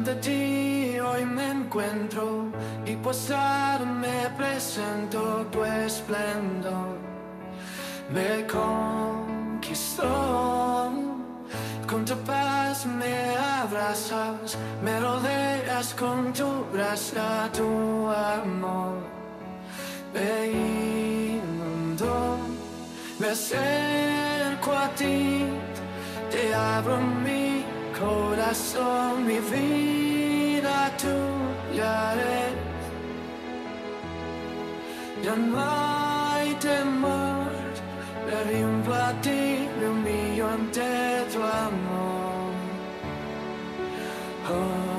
Ante ti hoy me encuentro y pues posado me presento tu esplendor. Me conquistó, con tu paz me abrazas, me rodeas con tu gracia, tu amor. Me inundó, me acerco a ti, te abro mi corazón, mi vida tuya es. Ya no hay temor, me rindo a ti, me humillo ante tu amor. Oh.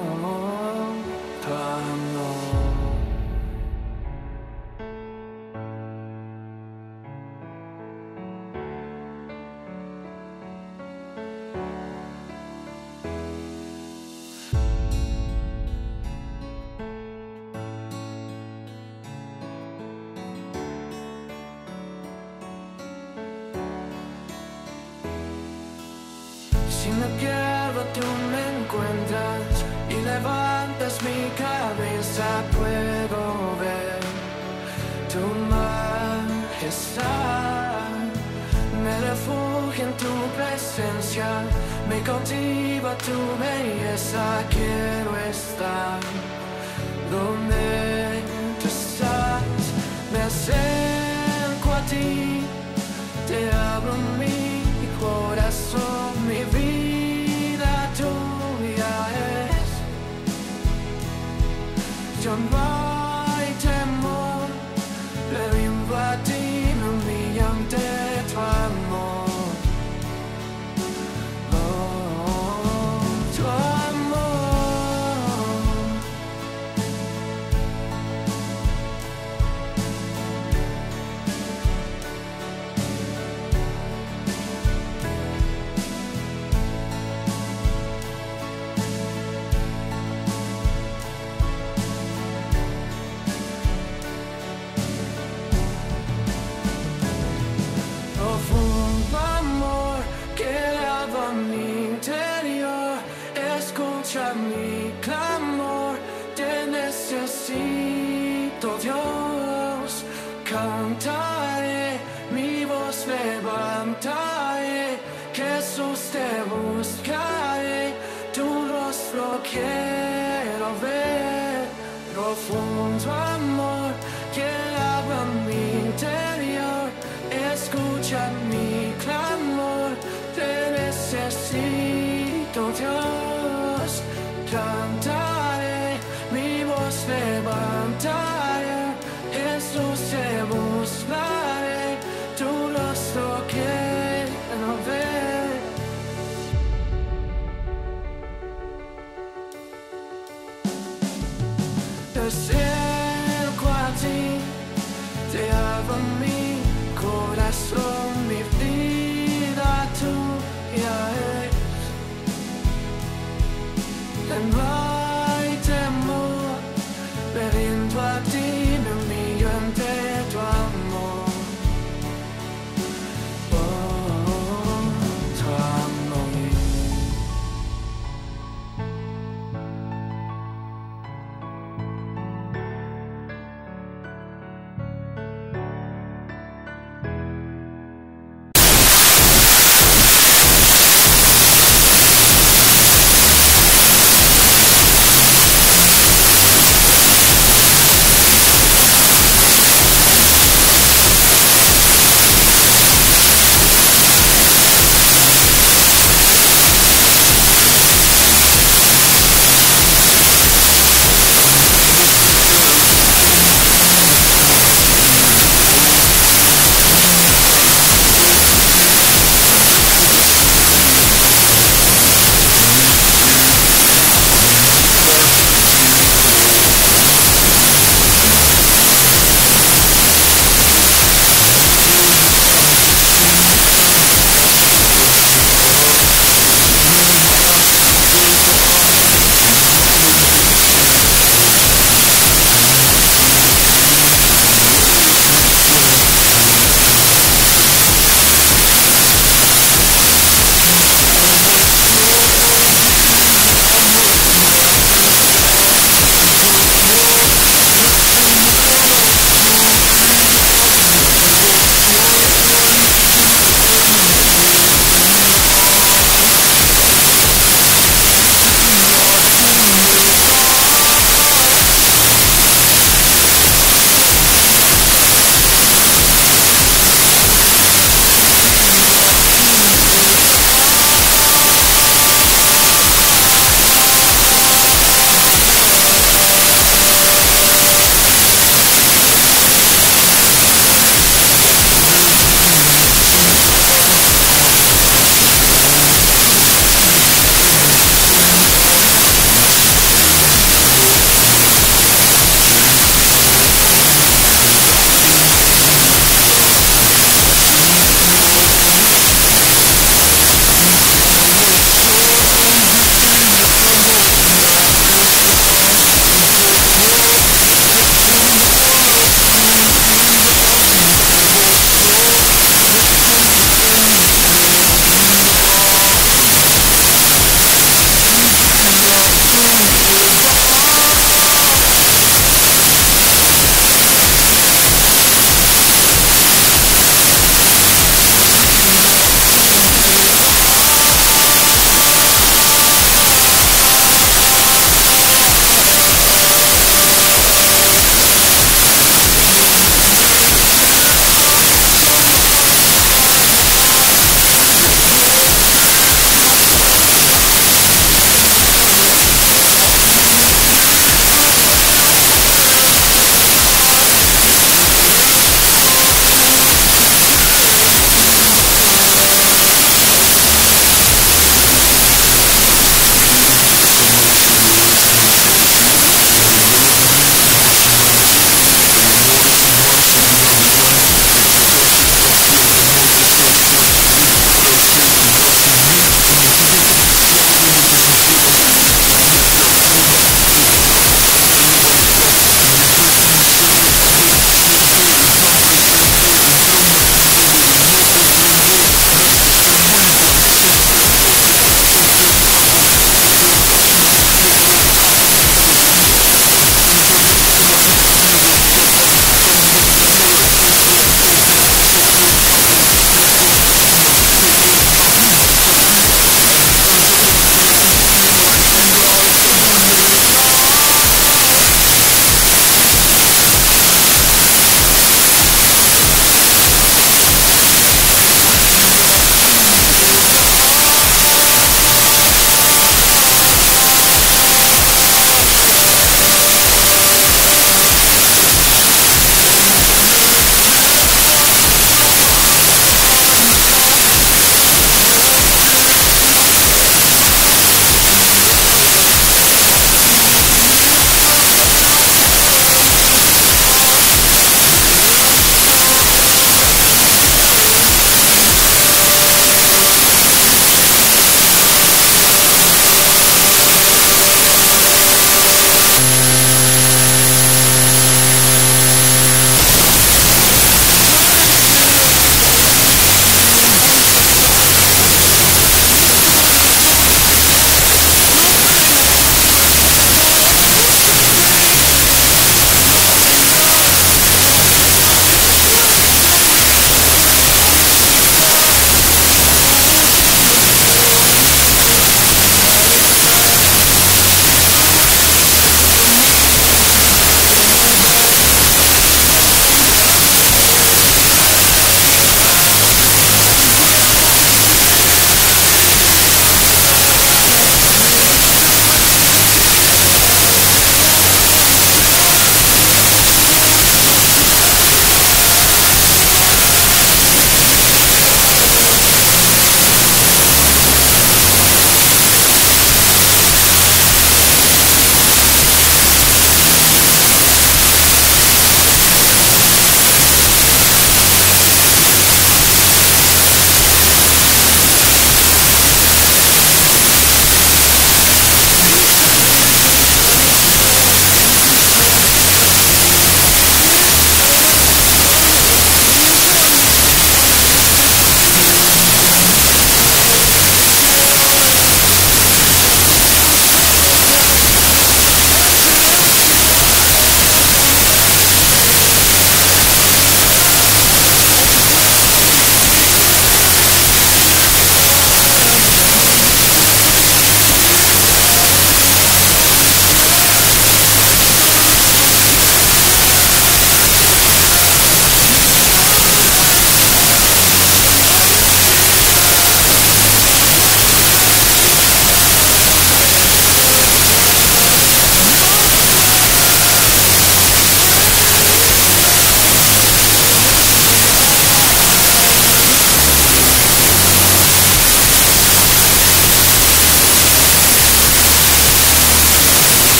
Cantare, mi voz levanta.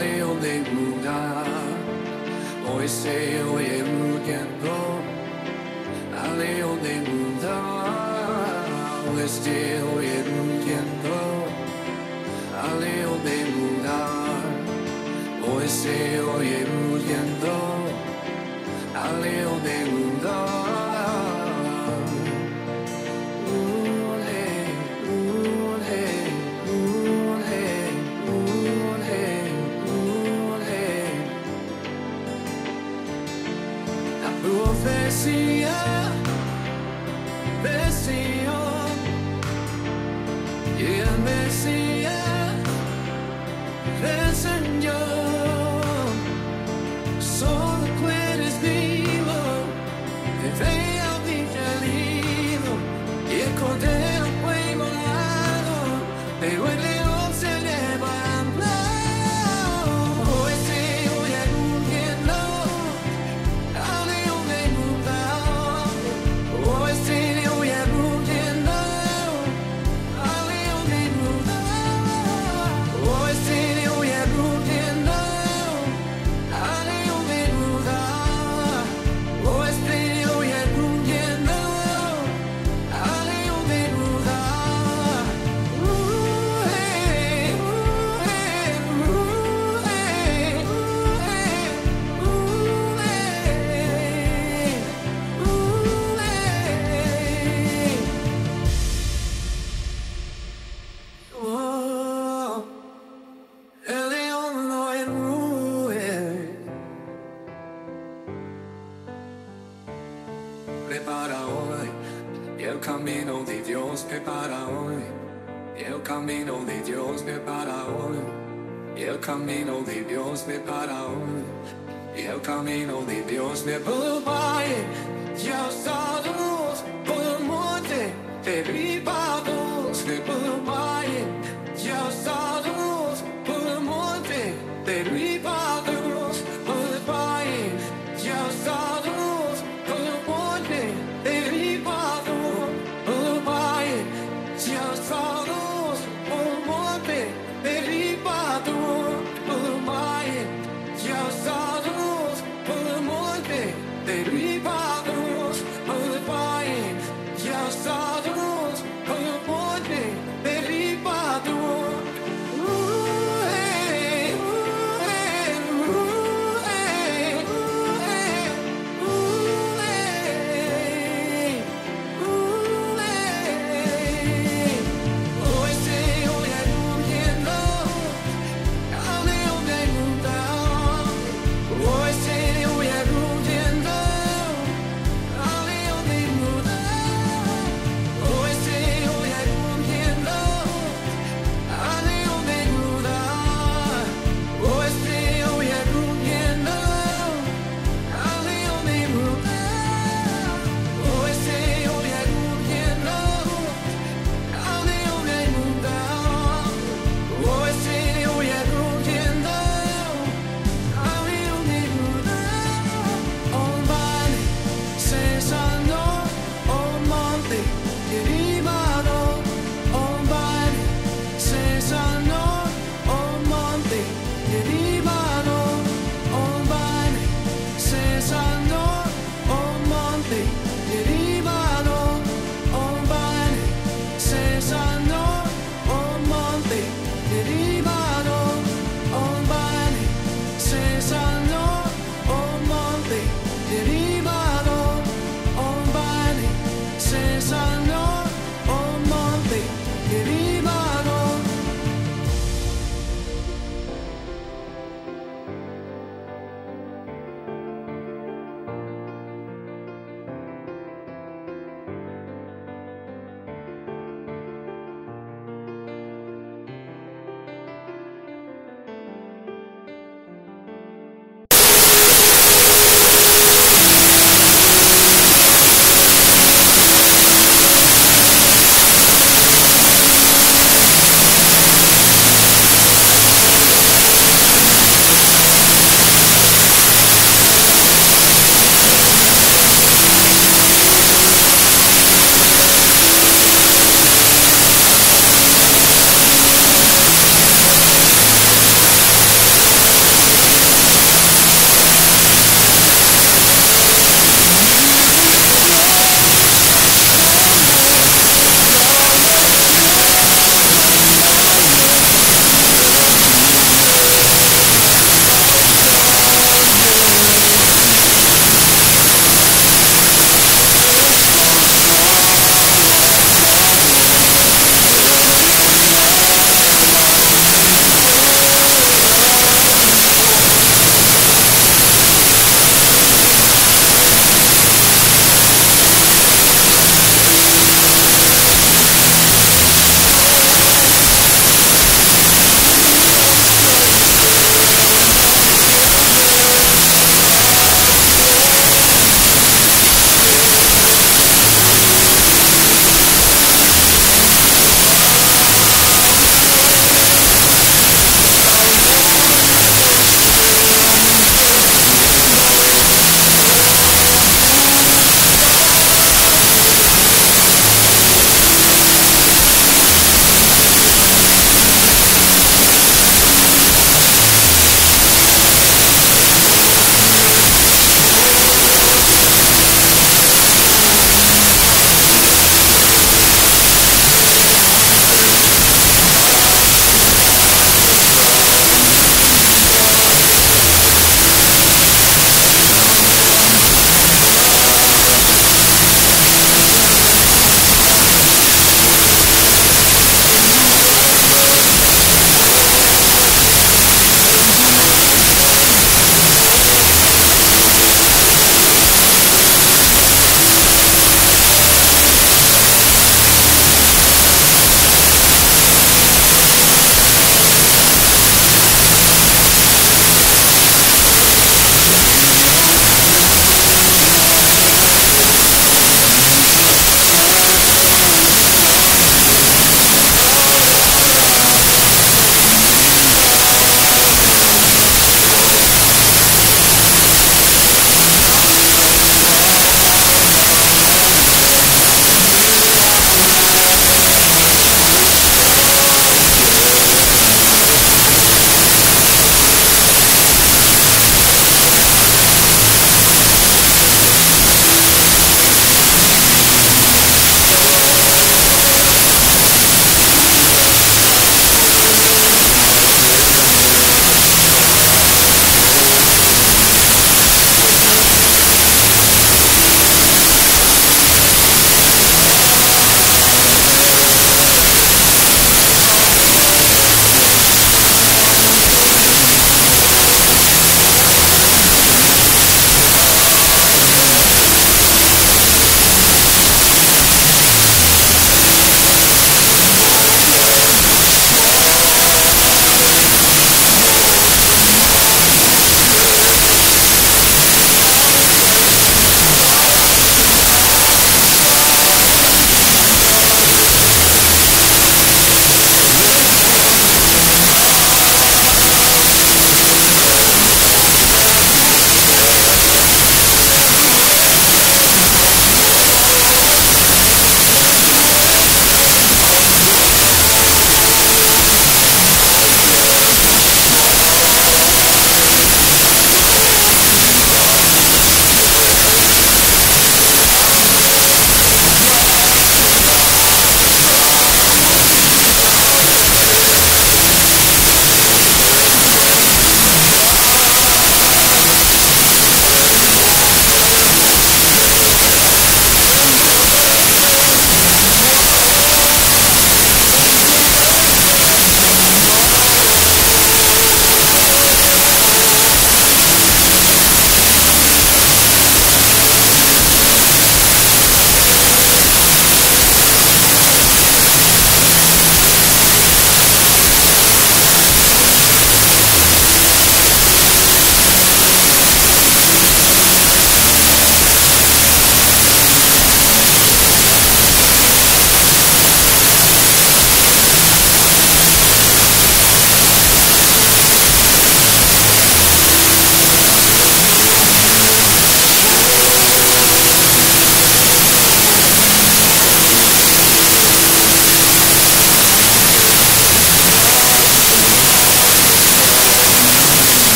alle om dig moda Och jag säger och jag mogen på Alle om dig moda Och jag säger och jag mogen på Alle om dig moda Och jag säger och jag mogen på Alle se ama.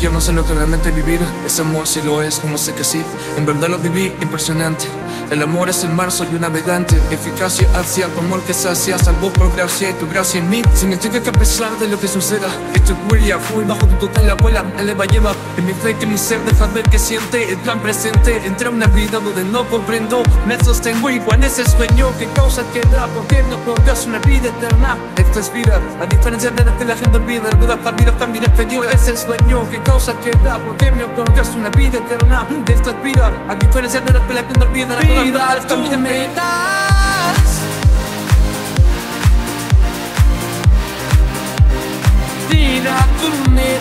Yo no sé lo que realmente vivir. Ese amor si lo es, como sé que sí. En verdad lo viví, impresionante. El amor es el mar, soy un navegante Eficacia. Hacia tu amor que sacia Salvo por gracia. Y tu gracia en mí Significa que a pesar de lo que suceda Estoy huella, fui bajo tu tutela Vuela, eleva, lleva En mi fe que mi ser deja ver que siente El plan presente. Entra una vida donde no comprendo Me sostengo igual en ese sueño. Que causa que da Porque no progreso una vida eterna. Esto es vida A diferencia de la que la gente olvida. El duda para vida también exterior Es el sueño. Que causa que da Porque me otorgas una vida eterna. Esto es vida A diferencia de la que la gente olvida La vida tú me das. Vida tú me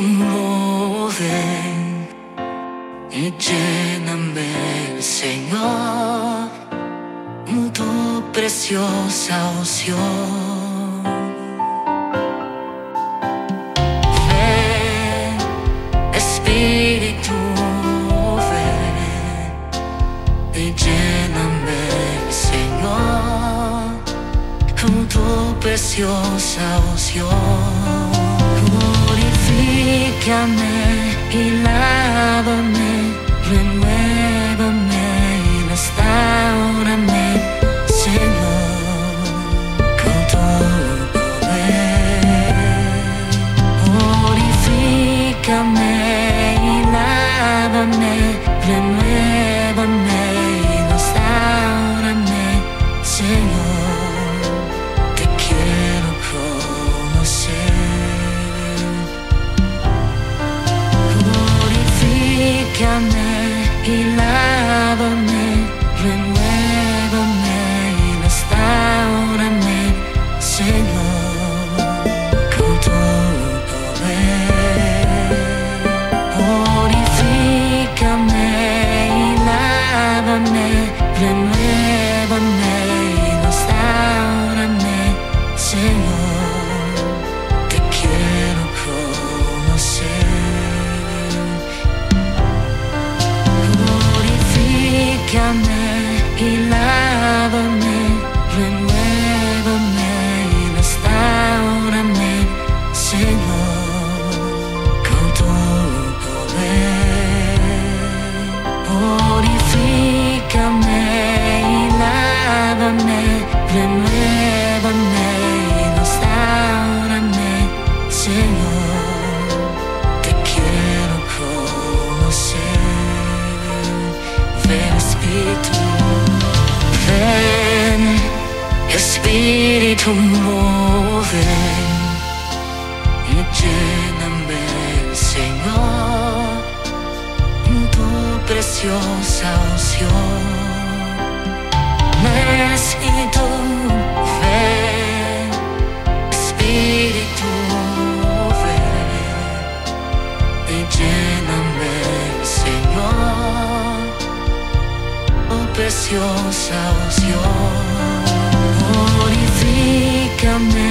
Espíritu ven y lléname, Señor, tu preciosa unción. Ven, Espíritu ven y lléname, Señor con tu preciosa unción. Glorifícame y lávame, Espírito, vem, Espírito move e llena-me, Senhor, em tu preciosa unção. Necessito ver. ociosa, ociosa. Purifícame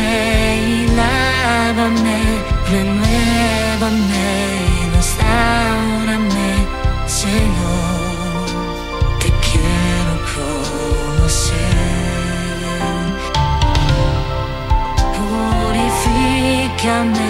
y lávame, renuévame y restaurame, Señor. Te quiero conocer. Purifícame.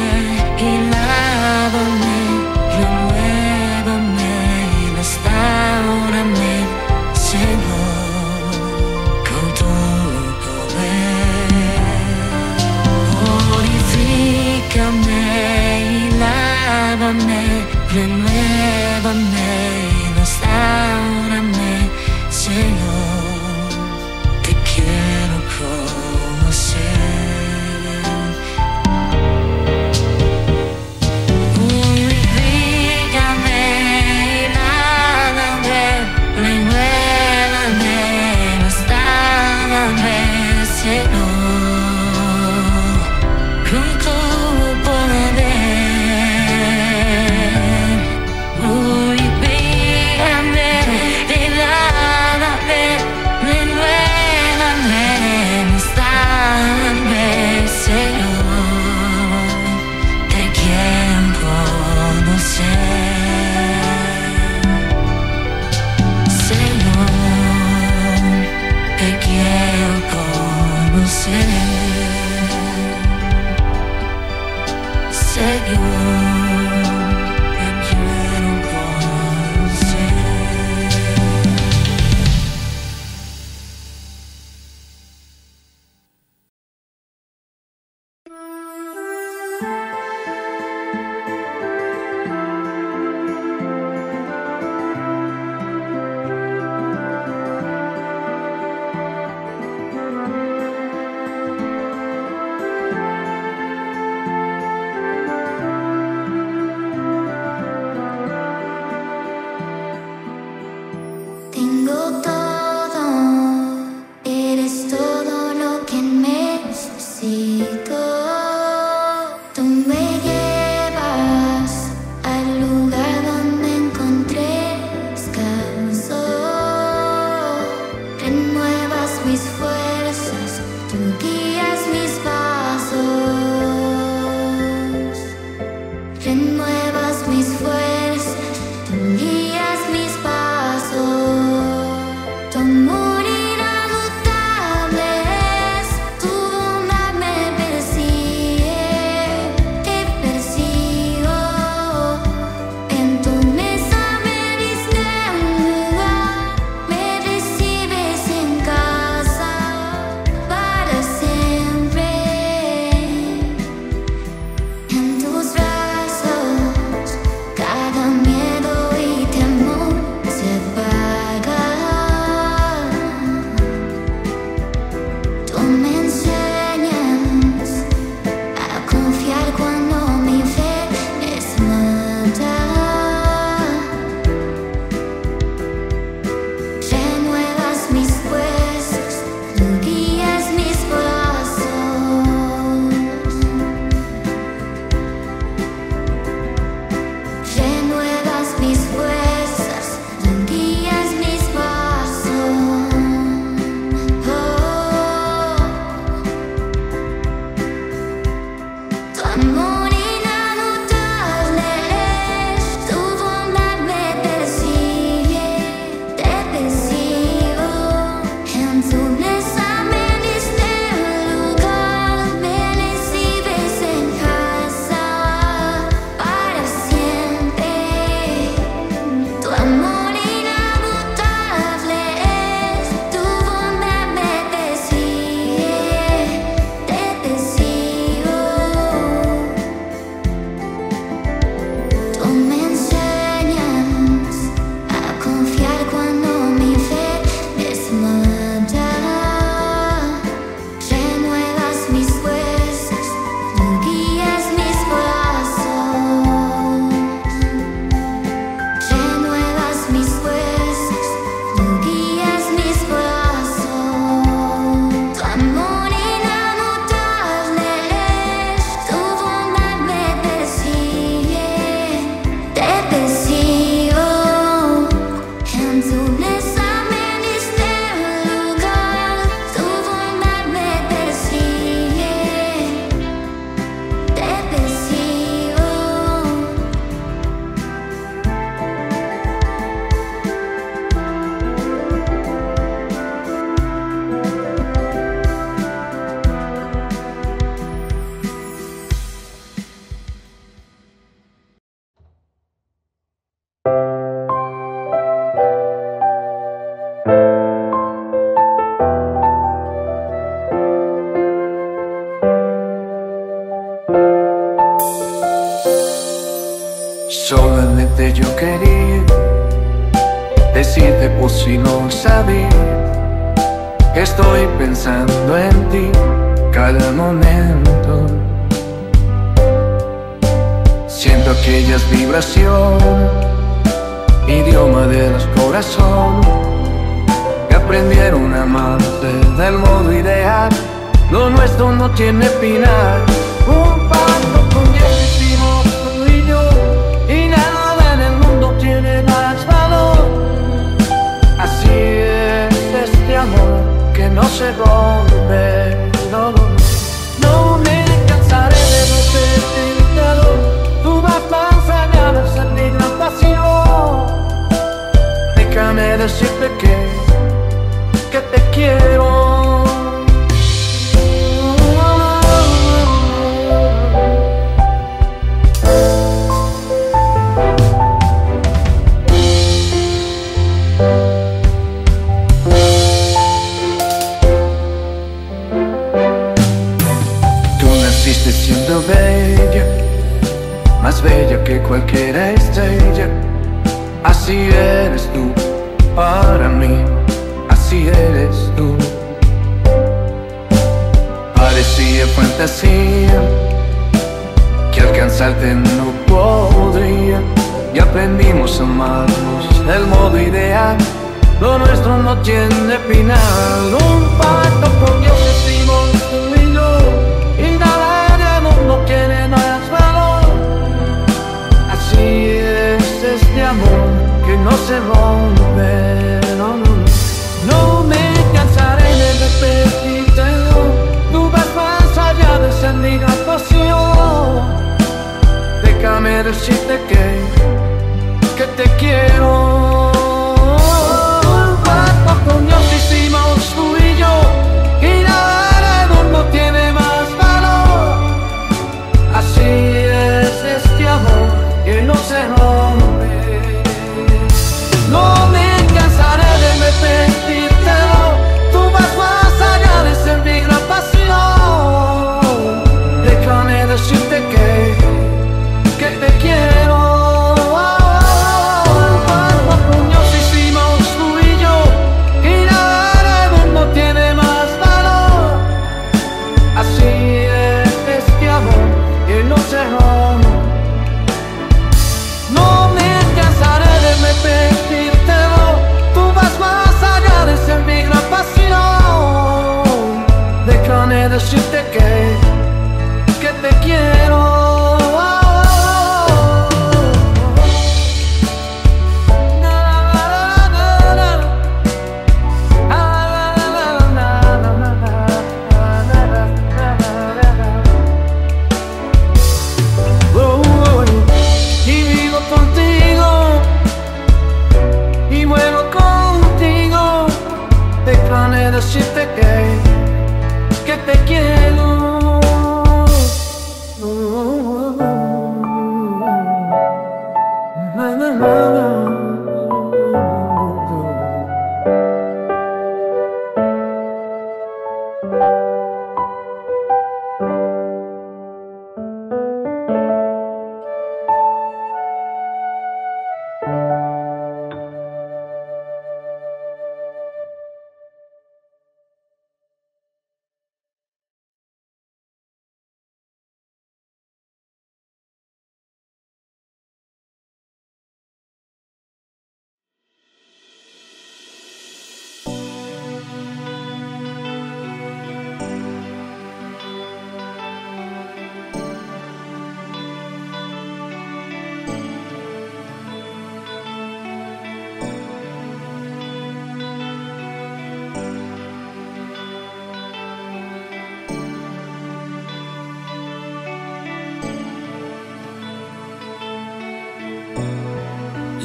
时光。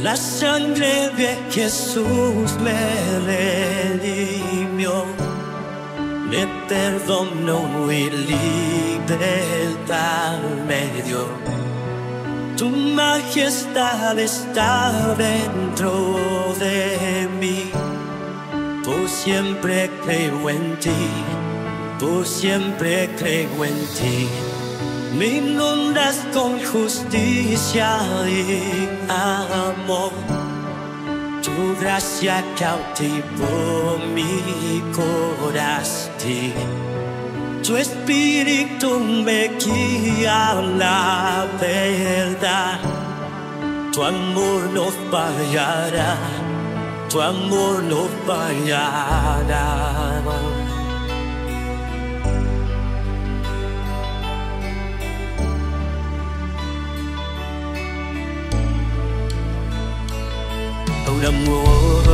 La sangre de Jesús me redimió, me perdonó y libertad me dio. Tu majestad está dentro de mí, por siempre creo en ti, por siempre creo en ti me inundas con justicia y amor. Tu gracia cautivó mi corazón. Tu espíritu me guía a la verdad. Tu amor no fallará, tu amor no fallará. Amor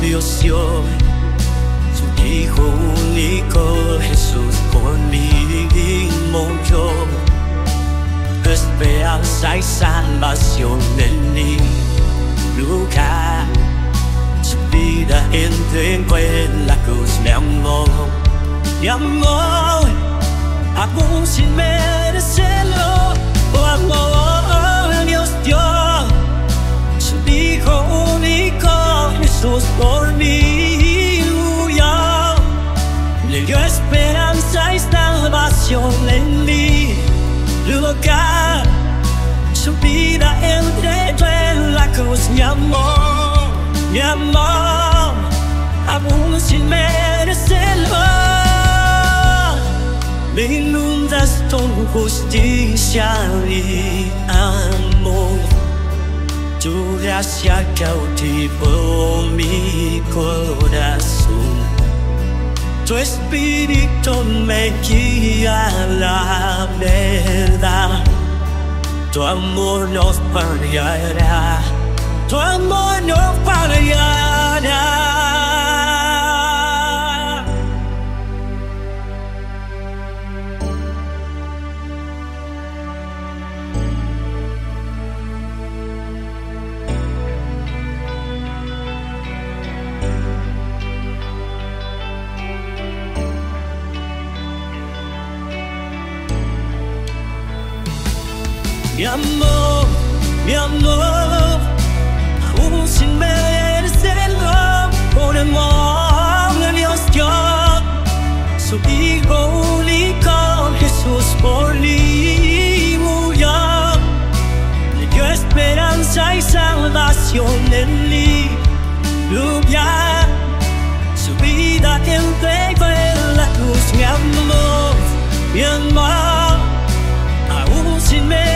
Dios yo su Hijo único Jesús por mí murió. Esperanza y salvación en mi lugar. Su vida entregó en la cruz, mi amor, mi amor, aún sin merecerlo, oh amor, Por mí murió. Le dio esperanza y salvación en mi lugar. Su vida entregó en la cruz, mi amor, mi amor, aún sin merecerlo. Me inundas con justicia y amor. Tu gracia cautivó mi corazón. Tu espíritu me guía la verdad. Tu amor no fallará. Tu amor no fallará. Mi amor, mi amor, aún sin merecerlo, por amor de Dios dio su Hijo único, Jesús por mí murió. Le dio esperanza y salvación en mi lugar. Su vida entregó en la cruz, mi amor, mi amor aún sin merecerlo,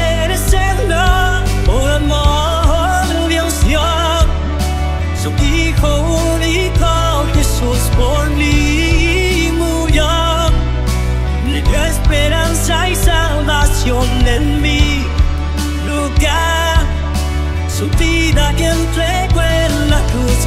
su vida entregó en la cruz,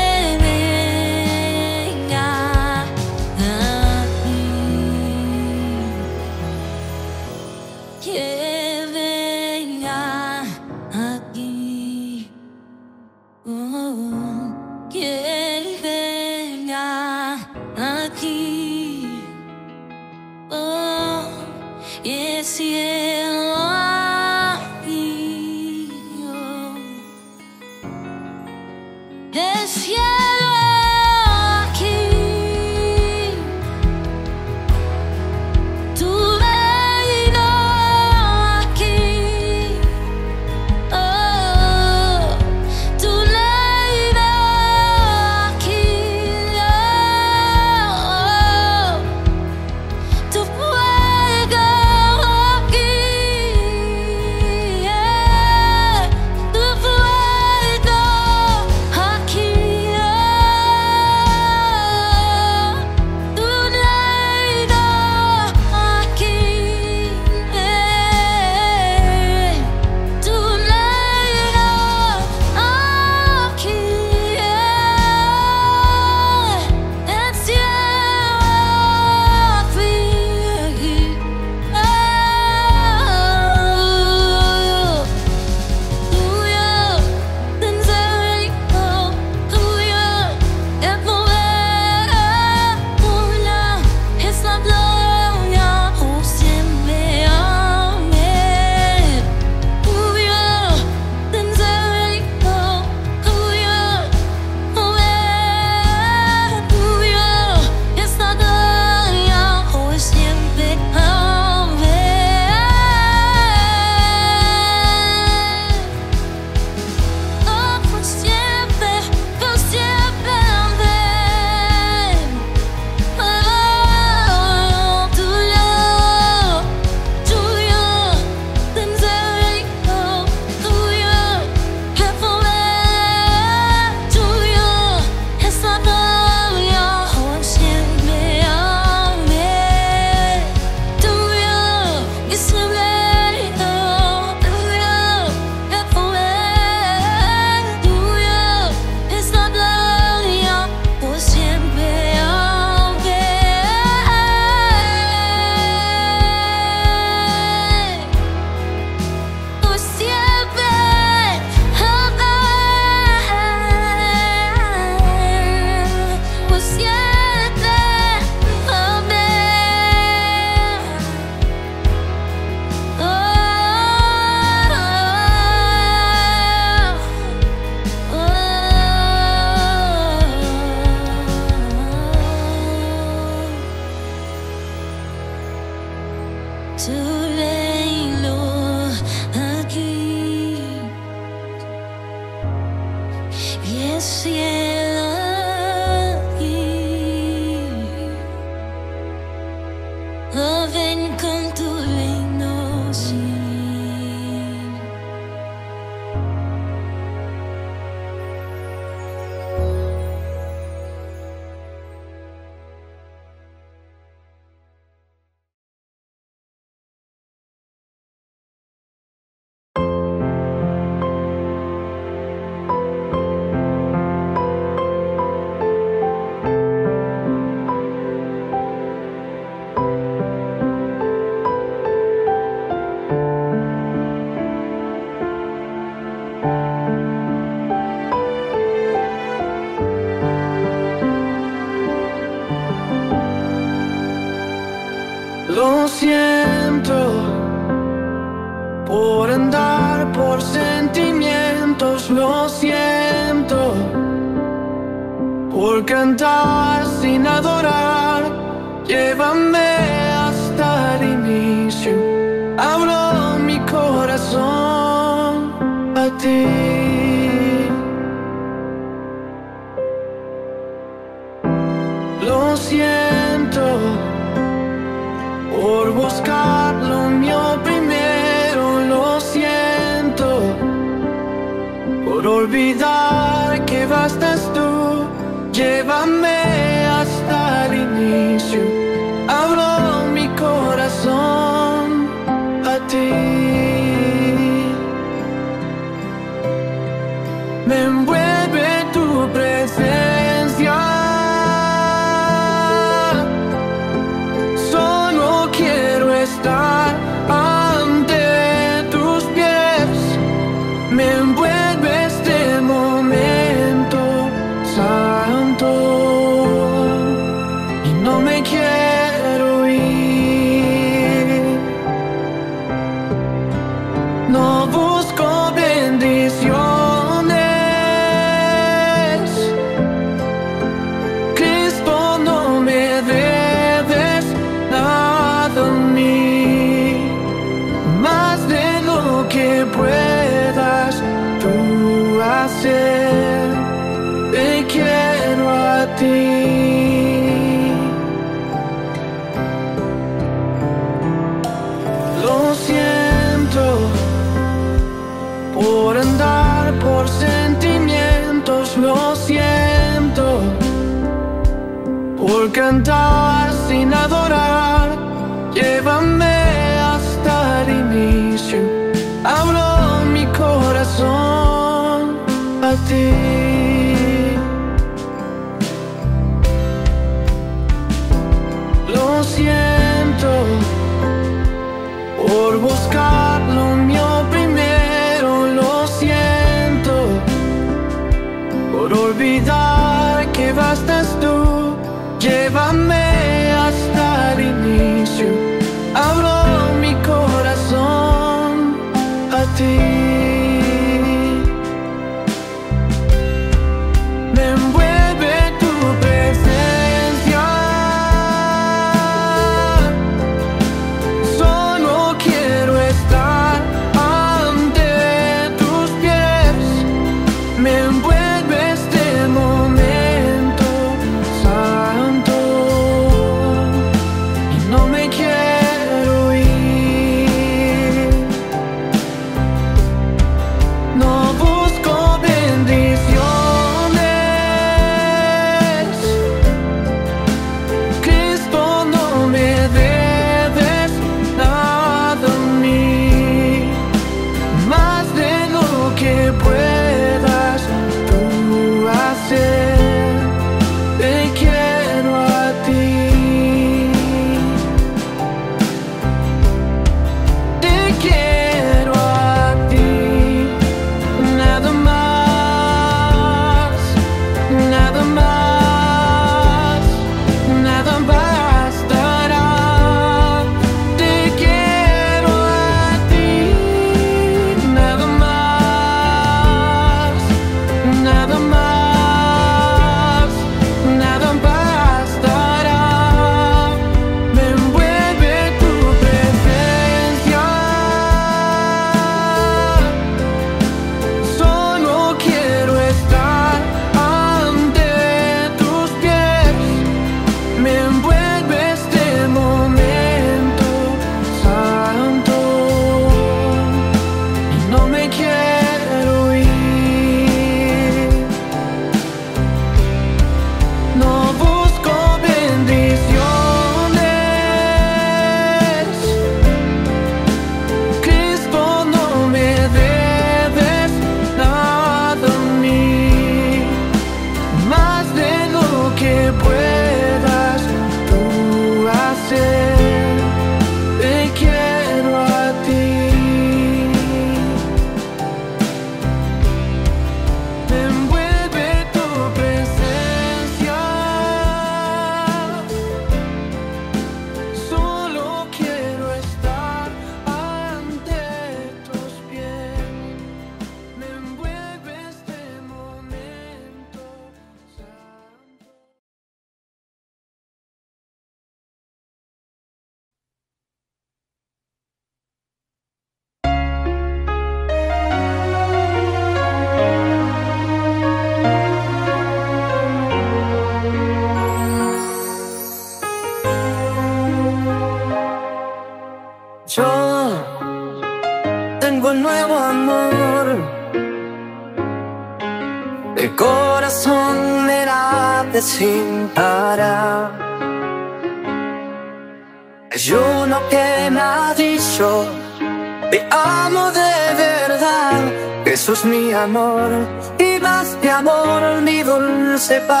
y más que amor mi dulce paz.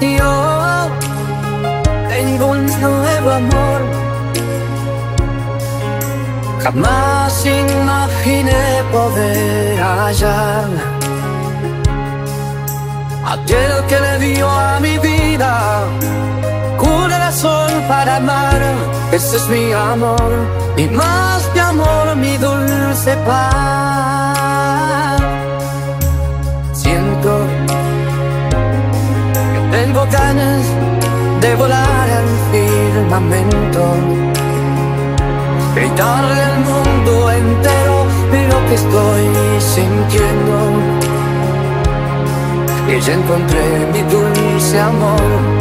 Yo tengo un nuevo amor. Jamás imaginé poder hallar aquel que le dio a mi vida corazón para amar. Ese es mi amor, y más que amor, mi dulce paz. Siento que tengo ganas de volar al firmamento, gritarle al mundo entero lo que estoy sintiendo. Y ya encontré mi dulce amor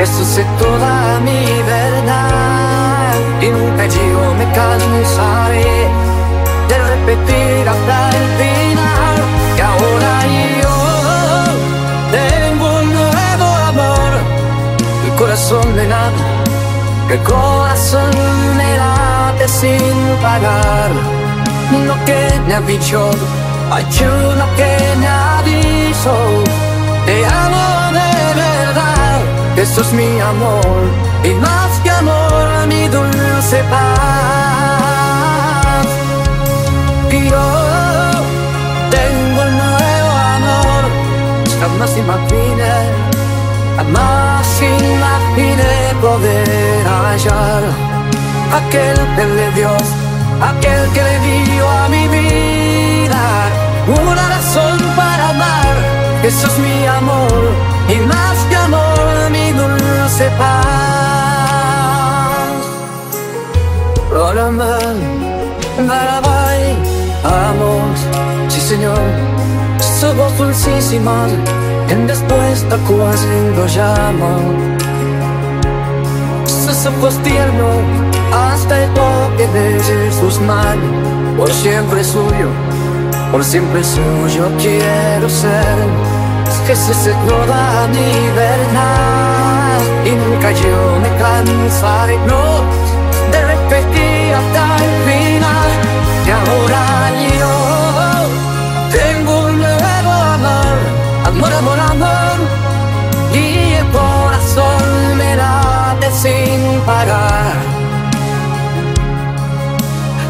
eso es toda mi verdad y nunca yo me cansaré de repetir hasta el final que ahora yo tengo un nuevo amor el corazón me late el corazón me late sin pagar lo que me ha dicho hay uno que me ha dicho te amo de verdad eso es mi amor y más que amor mi dulce paz. Yo tengo un nuevo amor, jamás imaginé, jamás imaginé poder hallar aquel que le dio, aquel que le dio a mi vida una razón para amar. Eso es mi amor y más que amor mi dulce paz. Barabai, amos, sí señor, su voz dulcísima, en respuesta cuando llamo. Sus ojos tiernos, hasta el toque de sus manos, por siempre suyo, por siempre suyo quiero ser. Que se se toda mi verdad y nunca yo me cansaré. No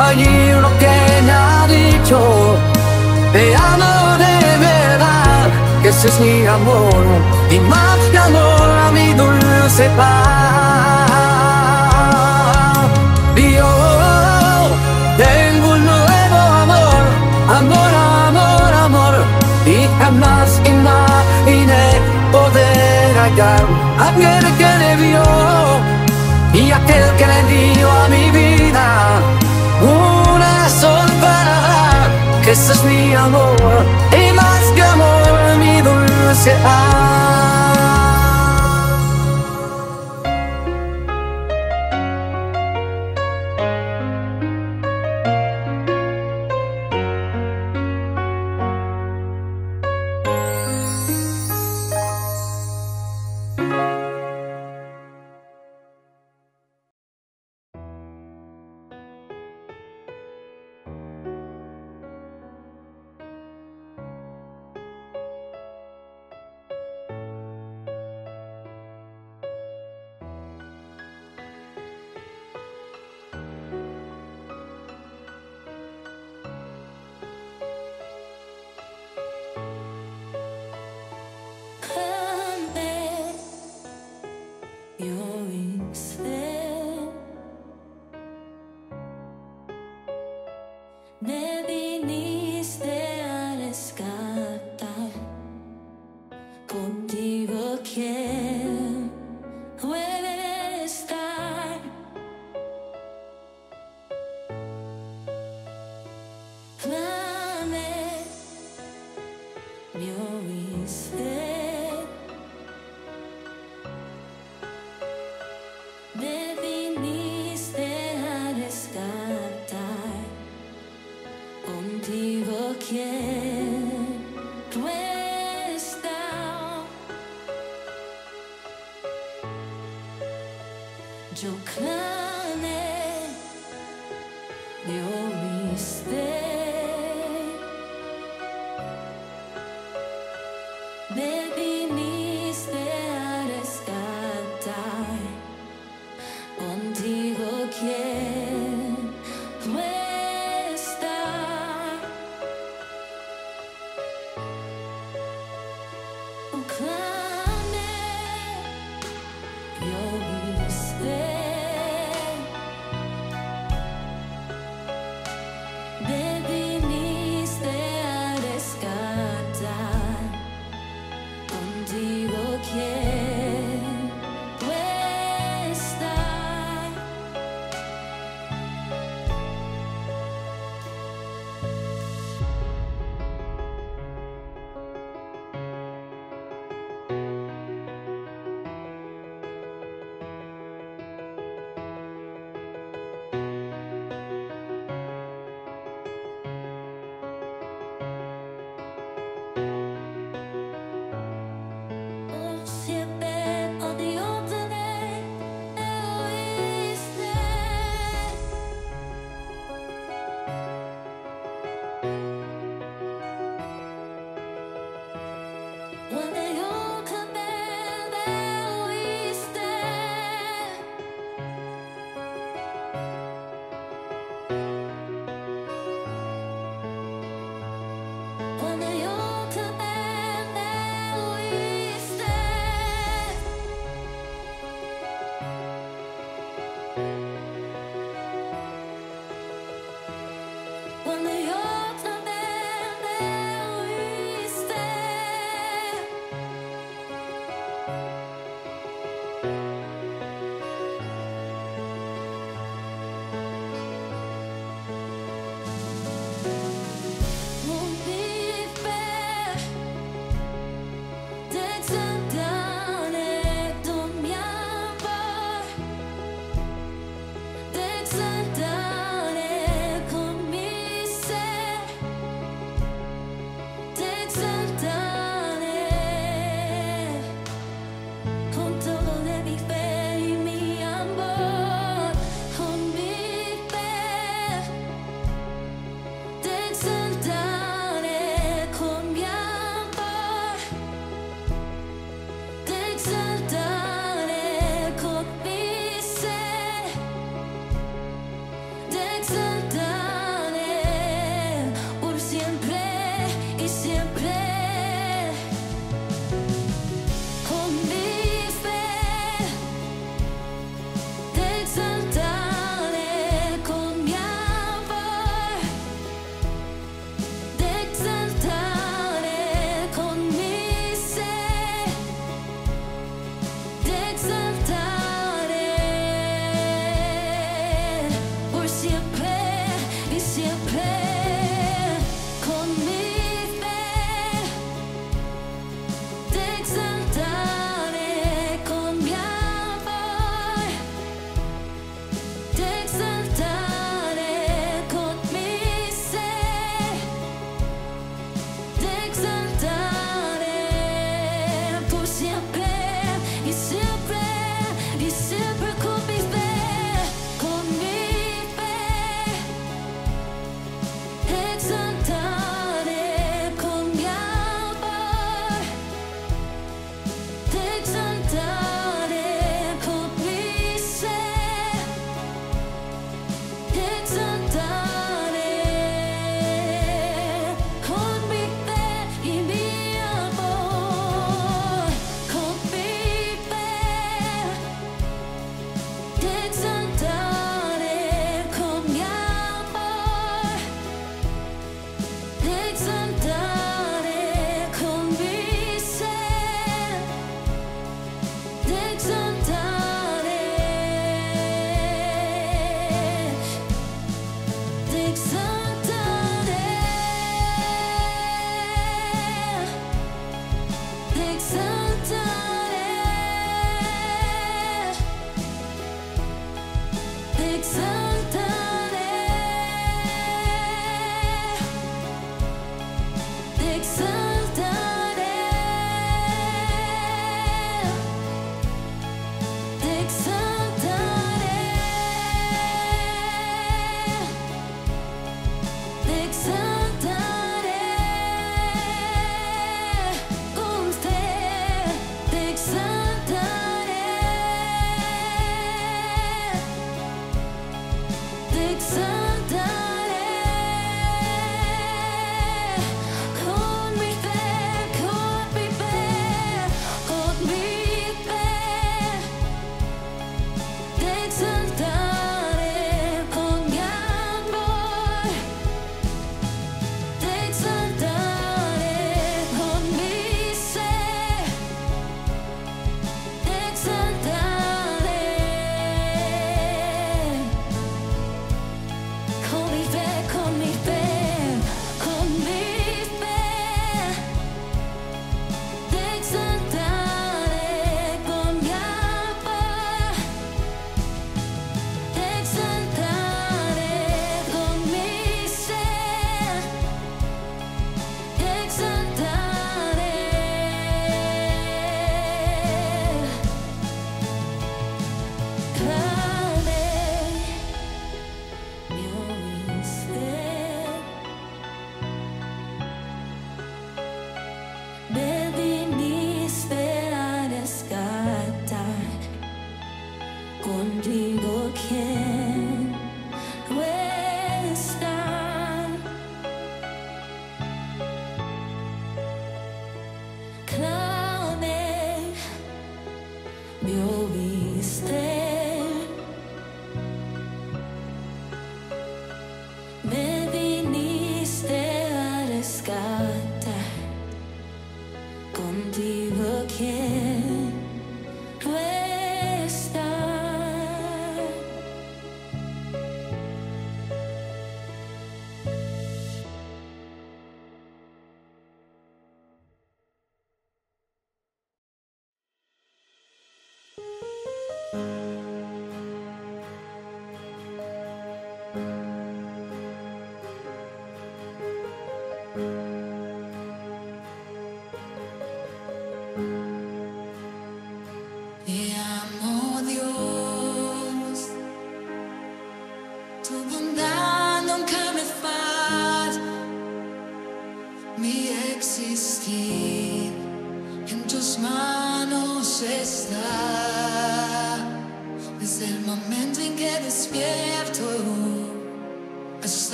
allí lo que me ha dicho te amo de verdad que ese es mi amor y más amor a mi dulce paz. Y yo tengo un nuevo amor, amor, amor, amor, y jamás imaginé poder hallar aquel que le vio y aquel que le dio a mi vida ese es mi amor y más que amor mi dulce paz.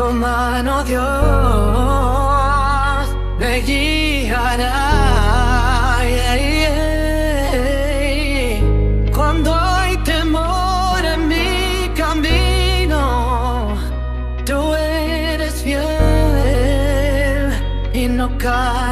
tu mano Dios me guiará. Cuando hay temor en mi camino, tú eres fiel y no caes.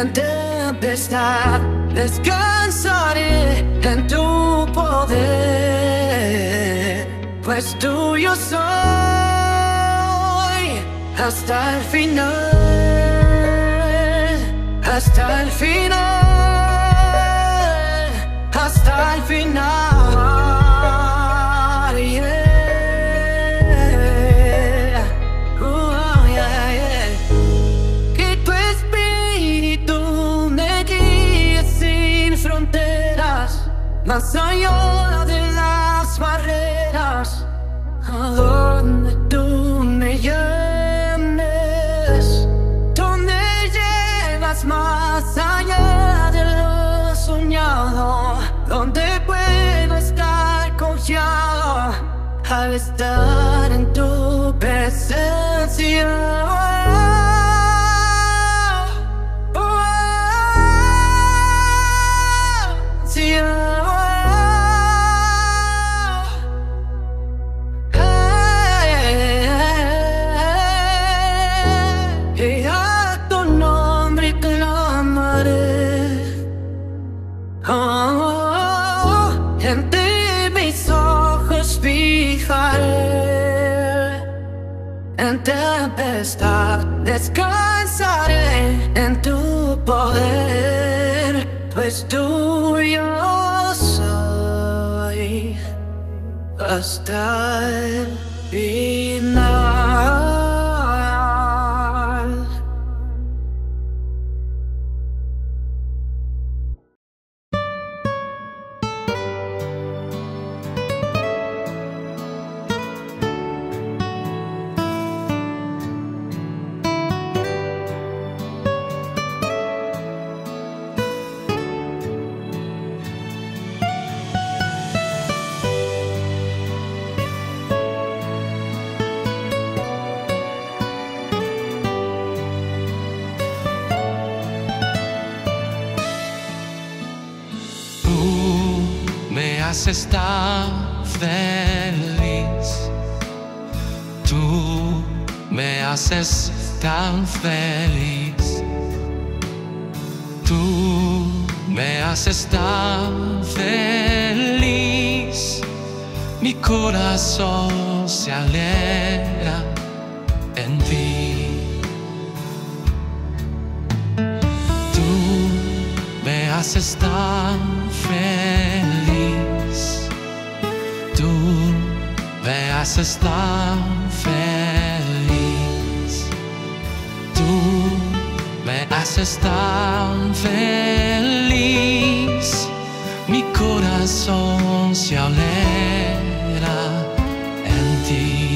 En tempestad, descansaré en tu poder, pues tuyo soy hasta el final, hasta el final, hasta el final. Fronteras, más allá de poder, pues tuyo soy hasta el haces tan feliz. Tú me haces tan feliz. Mi corazón se alegra en ti. Tú me haces tan feliz. Tú me haces tan feliz. Me haces tan feliz. Mi corazón se alegra en ti.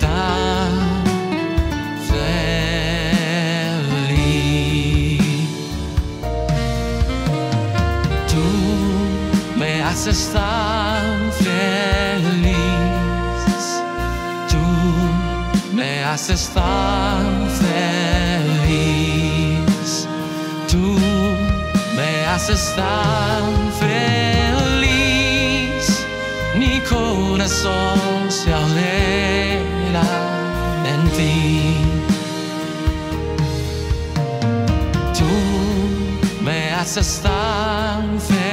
Tan feliz. Tú me haces tan feliz. Tú me haces tan feliz. Tú me haces tan feliz. Mi corazón se me haces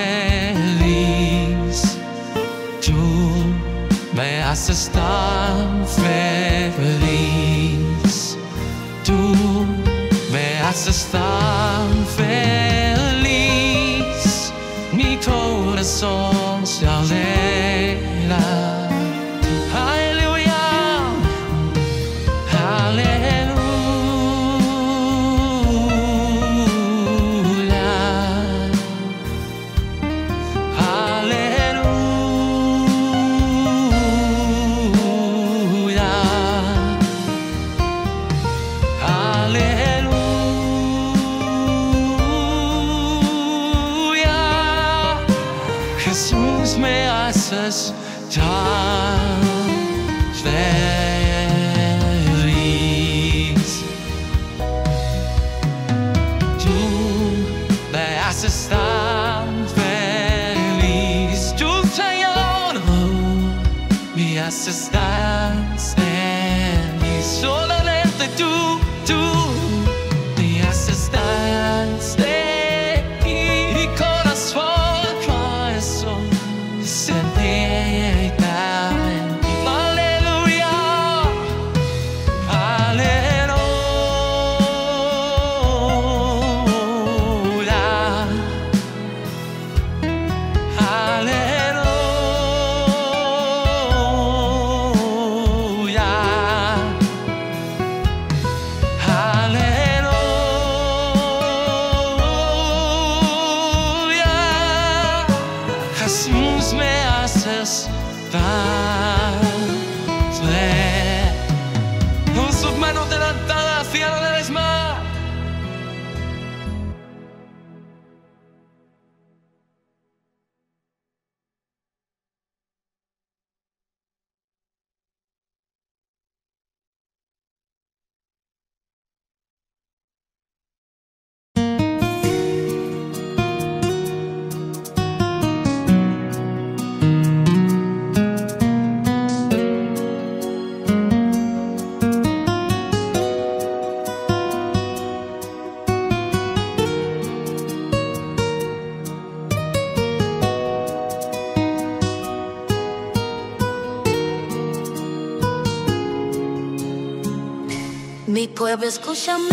pueblo, escúchame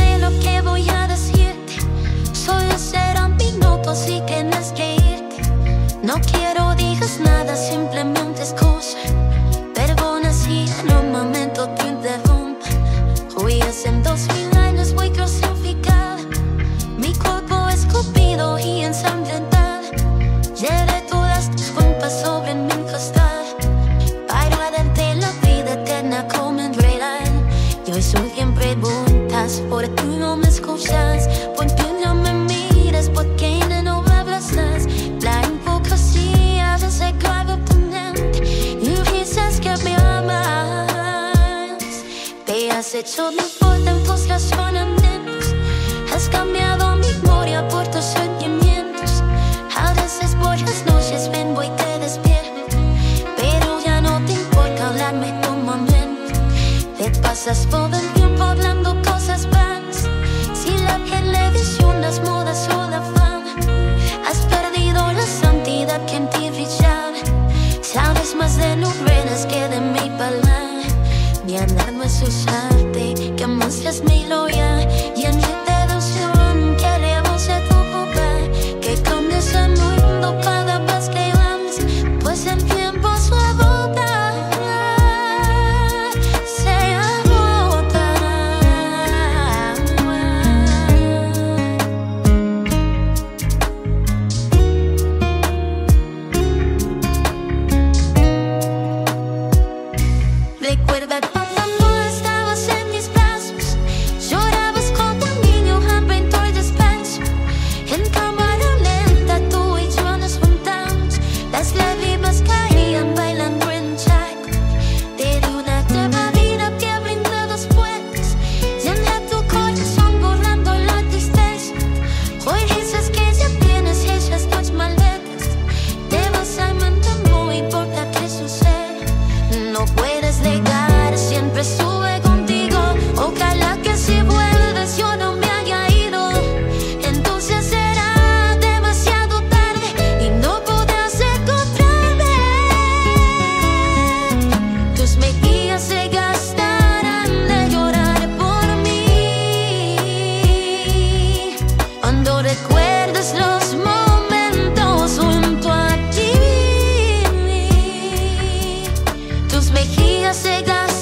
segas